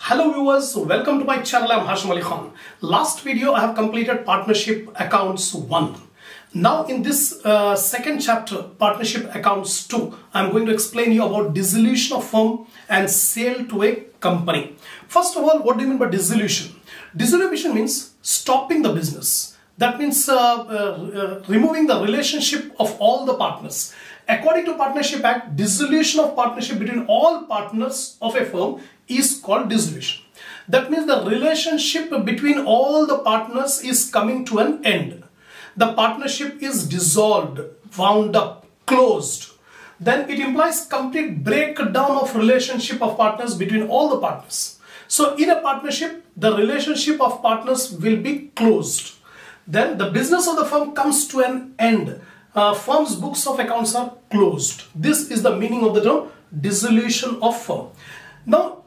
Hello viewers, welcome to my channel. I'm Hasham Ali Khan. Last video I have completed partnership accounts 1. Now in this uh, second chapter, partnership accounts 2, I'm going to explain you about dissolution of firm and sale to a company. First of all, what do you mean by dissolution? Dissolution means stopping the business. That means uh, uh, uh removing the relationship of all the partners. According to Partnership Act, dissolution of partnership between all partners of a firm is called dissolution. That means the relationship between all the partners is coming to an end. The partnership is dissolved, wound up, closed. Then it implies complete breakdown of relationship of partners between all the partners. So in a partnership, the relationship of partners will be closed. Then the business of the firm comes to an end uh, firm's books of accounts are closed. This is the meaning of the term dissolution of firm. Now,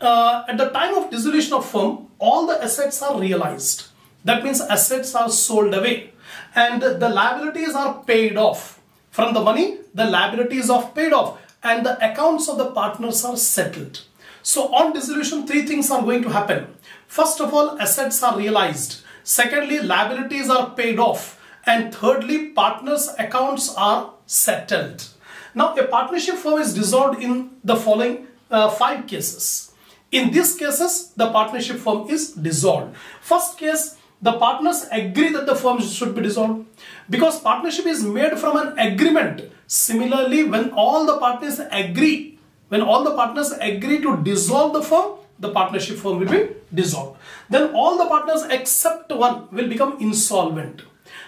uh, at the time of dissolution of firm, all the assets are realized. That means assets are sold away and the liabilities are paid off. From the money, the liabilities are paid off and the accounts of the partners are settled. So on dissolution, three things are going to happen. First of all, assets are realized. Secondly, liabilities are paid off and thirdly partners accounts are settled. Now a partnership firm is dissolved in the following uh, five cases. In these cases the partnership firm is dissolved. First case the partners agree that the firm should be dissolved because partnership is made from an agreement. Similarly when all the partners agree when all the partners agree to dissolve the firm the partnership firm will be dissolved. Then all the partners except one will become insolvent.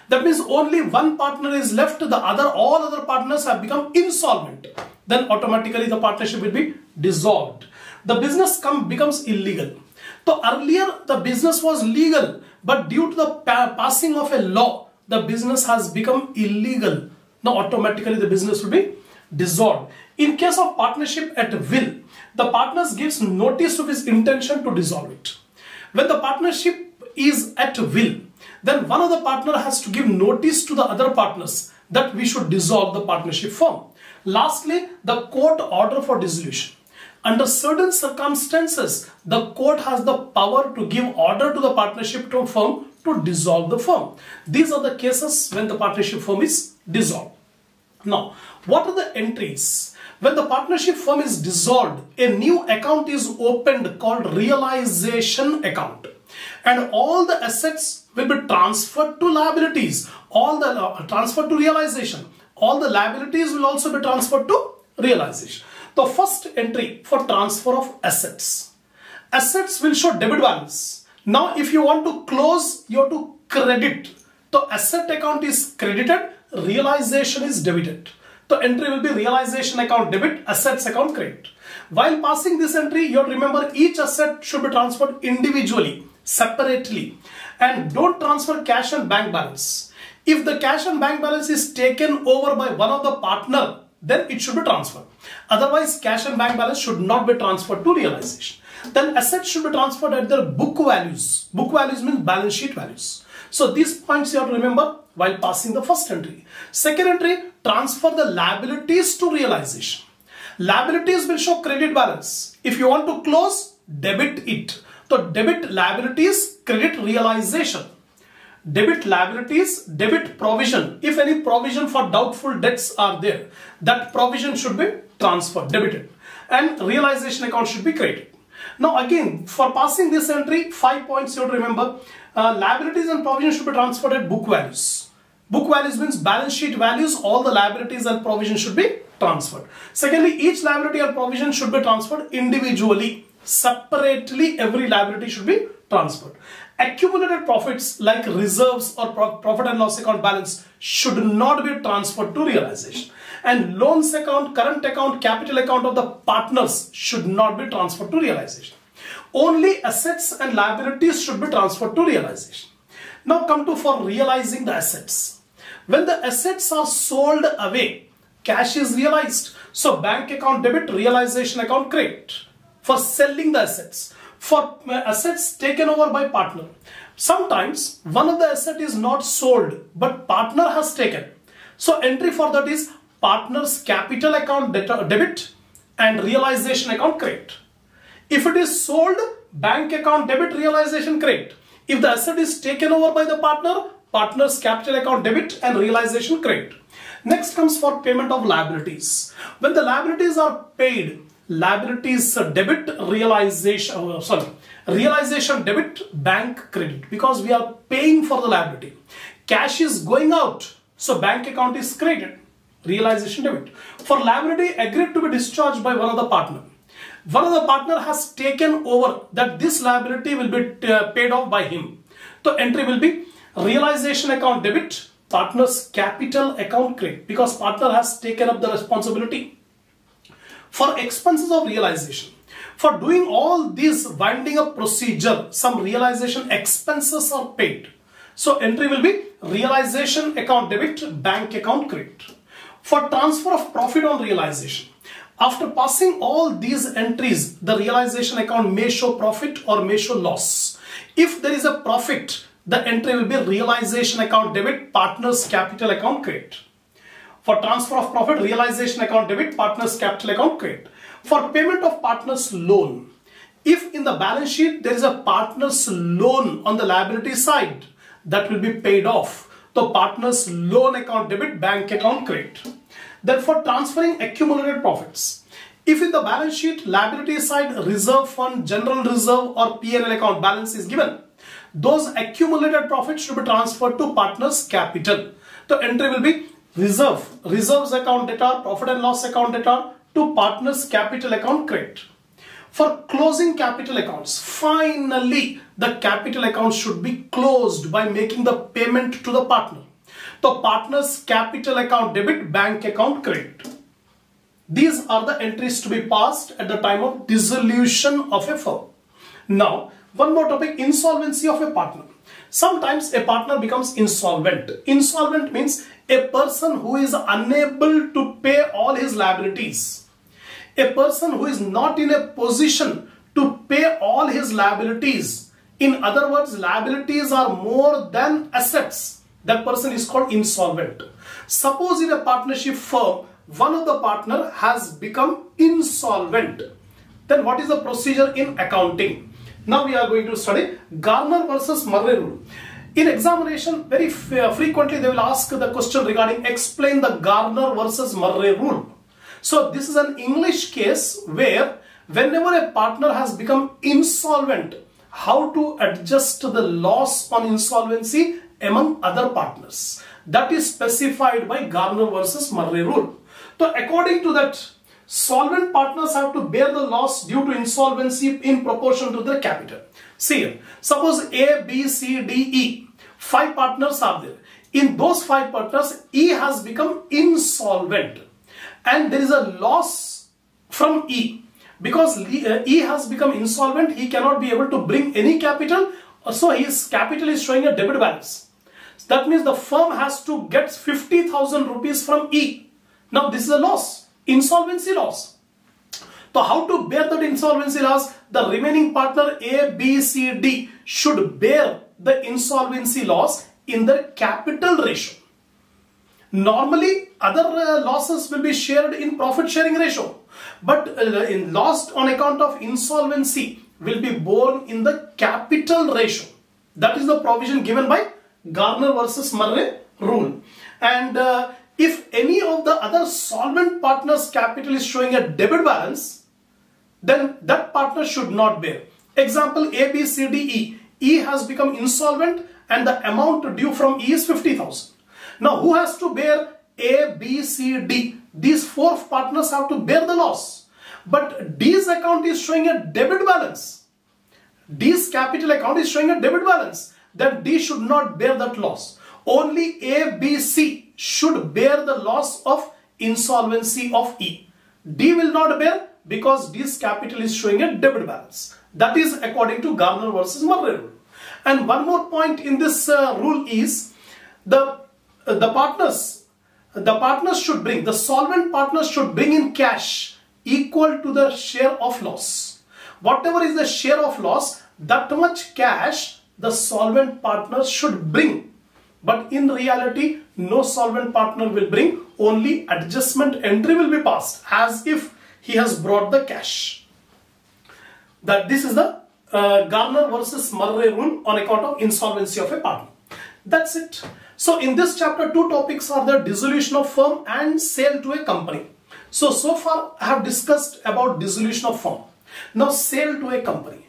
That means only one partner is left, the other, all other partners have become insolvent. Then automatically the partnership will be dissolved. The business come, becomes illegal. So earlier the business was legal, but due to the pa passing of a law, the business has become illegal. Now automatically the business will be dissolved. In case of partnership at will, the partners gives notice of his intention to dissolve it. When the partnership is at will, then one of the partner has to give notice to the other partners that we should dissolve the partnership firm. Lastly, the court order for dissolution. Under certain circumstances, the court has the power to give order to the partnership firm to dissolve the firm. These are the cases when the partnership firm is dissolved. Now, what are the entries? When the partnership firm is dissolved, a new account is opened called realization account and all the assets will be transferred to liabilities. All the uh, transferred to realization. All the liabilities will also be transferred to realization. The first entry for transfer of assets. Assets will show debit balance. Now if you want to close you have to credit. The asset account is credited realization is debited. The entry will be realization account debit assets account credit. While passing this entry you remember each asset should be transferred individually separately and don't transfer cash and bank balance. If the cash and bank balance is taken over by one of the partner, then it should be transferred. Otherwise, cash and bank balance should not be transferred to realization. Then assets should be transferred at their book values. Book values means balance sheet values. So these points you have to remember while passing the first entry. Second entry, transfer the liabilities to realization. Liabilities will show credit balance. If you want to close, debit it. So debit liabilities, credit realization. Debit liabilities, debit provision. If any provision for doubtful debts are there, that provision should be transferred, debited. And realization account should be credited. Now again, for passing this entry, five points you have to remember. Uh, liabilities and provision should be transferred at book values. Book values means balance sheet values, all the liabilities and provision should be transferred. Secondly, each liability or provision should be transferred individually separately every liability should be transferred. Accumulated profits like reserves or profit and loss account balance should not be transferred to realization. And loans account, current account, capital account of the partners should not be transferred to realization. Only assets and liabilities should be transferred to realization. Now come to for realizing the assets. When the assets are sold away, cash is realized. So bank account debit, realization account credit for selling the assets, for uh, assets taken over by partner. Sometimes one of the asset is not sold but partner has taken. So entry for that is partner's capital account debit and realization account credit. If it is sold, bank account debit realization credit. If the asset is taken over by the partner, partner's capital account debit and realization credit. Next comes for payment of liabilities. When the liabilities are paid, liabilities debit realization, oh, sorry, realization debit bank credit because we are paying for the liability. Cash is going out, so bank account is credited. Realization debit. For liability agreed to be discharged by one of the partner one of the partner has taken over that this liability will be uh, paid off by him. So entry will be realization account debit, partner's capital account credit because partner has taken up the responsibility. For expenses of realization, for doing all this winding up procedure, some realization expenses are paid. So entry will be realization account debit, bank account credit. For transfer of profit on realization, after passing all these entries, the realization account may show profit or may show loss. If there is a profit, the entry will be realization account debit, partners capital account credit. For transfer of profit, realization account debit, partners capital account credit. For payment of partners loan, if in the balance sheet there is a partner's loan on the liability side, that will be paid off. The partner's loan account debit, bank account credit. Then for transferring accumulated profits, if in the balance sheet liability side reserve fund, general reserve or P&L account balance is given, those accumulated profits should be transferred to partners capital. The entry will be reserve, reserves account data, profit and loss account data to partners capital account credit. For closing capital accounts, finally the capital account should be closed by making the payment to the partner. The partner's capital account debit, bank account credit. These are the entries to be passed at the time of dissolution of a firm. Now, one more topic, insolvency of a partner. Sometimes a partner becomes insolvent. Insolvent means a person who is unable to pay all his liabilities. A person who is not in a position to pay all his liabilities. In other words, liabilities are more than assets that person is called insolvent. Suppose in a partnership firm, one of the partner has become insolvent. Then what is the procedure in accounting? Now we are going to study Garner versus Murray rule. In examination, very uh, frequently they will ask the question regarding explain the Garner versus Murray rule. So this is an English case where whenever a partner has become insolvent, how to adjust the loss on insolvency among other partners. That is specified by Garner versus Murray rule. So according to that, solvent partners have to bear the loss due to insolvency in proportion to their capital. See suppose A, B, C, D, E, five partners are there. In those five partners, E has become insolvent and there is a loss from E. Because uh, E has become insolvent, he cannot be able to bring any capital, so his capital is showing a debit balance. That means the firm has to get 50,000 rupees from E. Now this is a loss, insolvency loss. So how to bear that insolvency loss? The remaining partner A, B, C, D should bear the insolvency loss in the capital ratio. Normally other uh, losses will be shared in profit sharing ratio. But uh, in lost on account of insolvency will be borne in the capital ratio. That is the provision given by Garner versus Murray rule. And uh, if any of the other solvent partners capital is showing a debit balance, then that partner should not bear. Example A, B, C, D, E. E has become insolvent and the amount due from E is 50,000. Now who has to bear A, B, C, D? These four partners have to bear the loss. But D's account is showing a debit balance. D's capital account is showing a debit balance that D should not bear that loss. Only A, B, C should bear the loss of insolvency of E. D will not bear because D's capital is showing a debit balance. That is according to Garner versus Murray rule. And one more point in this uh, rule is the, uh, the partners, the partners should bring, the solvent partners should bring in cash equal to the share of loss. Whatever is the share of loss, that much cash the solvent partners should bring. But in reality, no solvent partner will bring, only adjustment entry will be passed as if he has brought the cash. That this is the uh, Garner versus Murray rule on account of insolvency of a partner. That's it. So in this chapter, two topics are the dissolution of firm and sale to a company. So, so far I have discussed about dissolution of firm. Now sale to a company.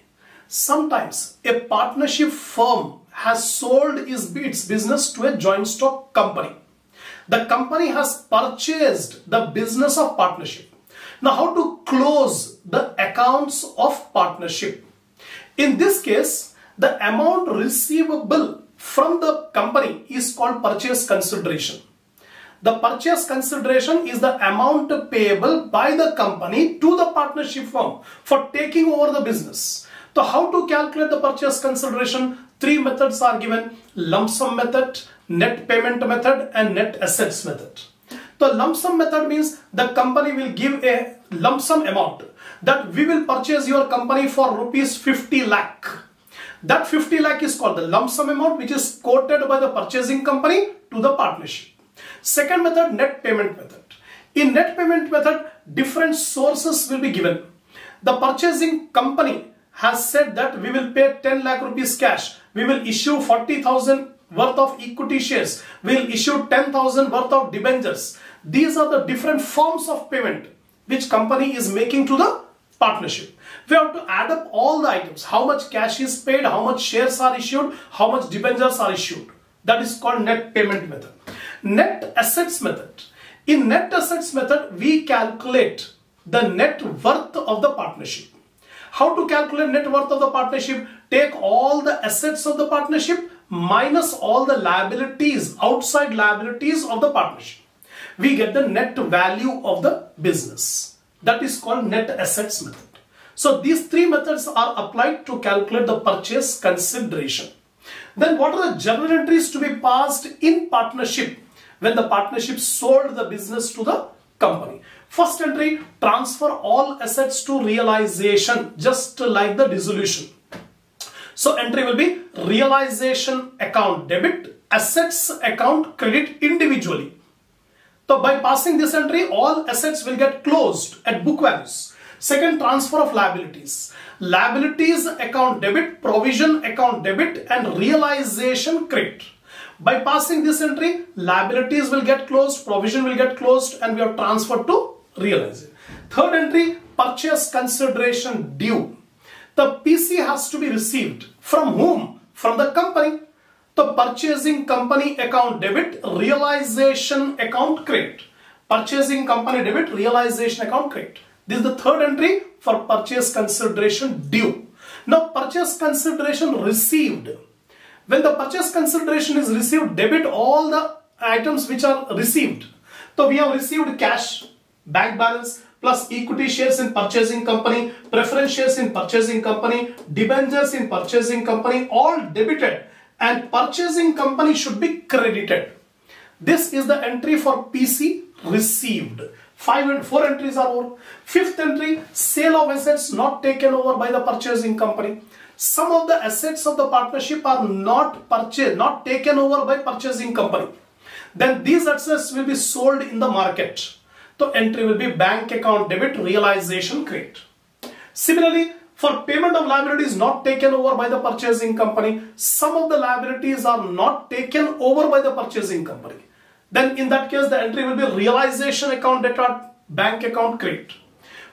Sometimes a partnership firm has sold its business to a joint stock company. The company has purchased the business of partnership. Now how to close the accounts of partnership? In this case, the amount receivable from the company is called purchase consideration. The purchase consideration is the amount payable by the company to the partnership firm for taking over the business. So how to calculate the purchase consideration? Three methods are given. Lump sum method, net payment method and net assets method. The lump sum method means the company will give a lump sum amount that we will purchase your company for rupees 50 lakh. That 50 lakh is called the lump sum amount which is quoted by the purchasing company to the partnership. Second method, net payment method. In net payment method, different sources will be given. The purchasing company has said that we will pay 10 lakh rupees cash. We will issue 40,000 worth of equity shares. We will issue 10,000 worth of debentures. These are the different forms of payment which company is making to the partnership. We have to add up all the items. How much cash is paid, how much shares are issued, how much debentures are issued. That is called net payment method. Net assets method. In net assets method, we calculate the net worth of the partnership. How to calculate net worth of the partnership? Take all the assets of the partnership minus all the liabilities, outside liabilities of the partnership. We get the net value of the business. That is called net assets method. So these three methods are applied to calculate the purchase consideration. Then what are the journal entries to be passed in partnership when the partnership sold the business to the company? First entry, transfer all assets to realization just like the dissolution. So entry will be realization account debit, assets account credit individually. So by passing this entry, all assets will get closed at book values. Second, transfer of liabilities. Liabilities account debit, provision account debit and realization credit. By passing this entry, liabilities will get closed, provision will get closed and we have transferred to realization. Third entry, purchase consideration due. The PC has to be received. From whom? From the company. The purchasing company account debit, realization account credit. Purchasing company debit, realization account credit. This is the third entry for purchase consideration due. Now purchase consideration received. When the purchase consideration is received, debit all the items which are received. So we have received cash, bank balance, plus equity shares in purchasing company, preference shares in purchasing company, debentures in purchasing company, all debited and purchasing company should be credited. This is the entry for PC received. Five and four entries are over. Fifth entry, sale of assets not taken over by the purchasing company. Some of the assets of the partnership are not purchased, not taken over by purchasing company. Then these assets will be sold in the market. So entry will be bank account debit realization credit. Similarly, for payment of liabilities not taken over by the purchasing company, some of the liabilities are not taken over by the purchasing company. Then in that case, the entry will be realization account debit bank account credit.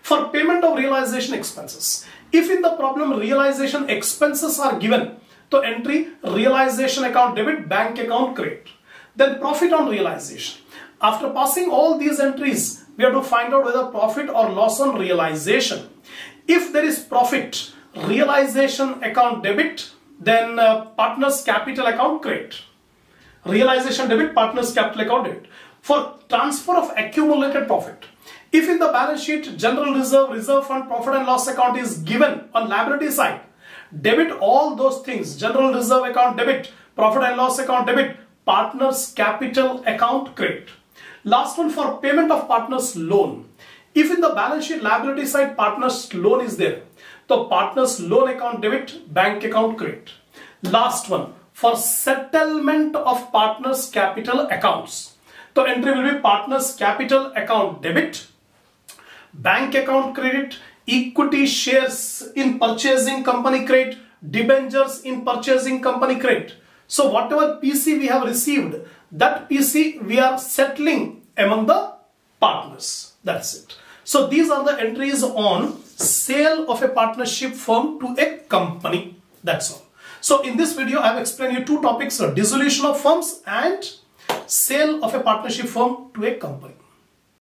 For payment of realization expenses, if in the problem realization expenses are given, so entry realization account debit bank account credit. Then profit on realization. After passing all these entries, we have to find out whether profit or loss on realization. If there is profit, realization account debit, then uh, partners capital account credit. Realization debit, partners capital account debit. For transfer of accumulated profit, if in the balance sheet general reserve, reserve fund, profit and loss account is given on liability side, debit all those things, general reserve account debit, profit and loss account debit, partners capital account credit. Last one for payment of partners loan. If in the balance sheet liability side partner's loan is there, the partner's loan account debit, bank account credit. Last one, for settlement of partner's capital accounts. The entry will be partner's capital account debit, bank account credit, equity shares in purchasing company credit, debentures in purchasing company credit. So whatever PC we have received, that PC we are settling among the partners. That's it. So these are the entries on sale of a partnership firm to a company. That's all. So in this video, I have explained you two topics, uh, dissolution of firms and sale of a partnership firm to a company.